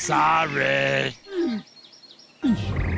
Sorry.